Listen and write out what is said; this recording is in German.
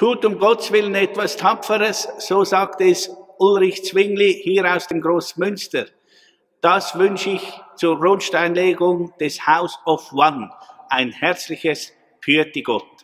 Tut um Gottes Willen etwas Tapferes, so sagt es Ulrich Zwingli hier aus dem Großmünster. Das wünsche ich zur Grundsteinlegung des House of One. Ein herzliches Pürti Gott.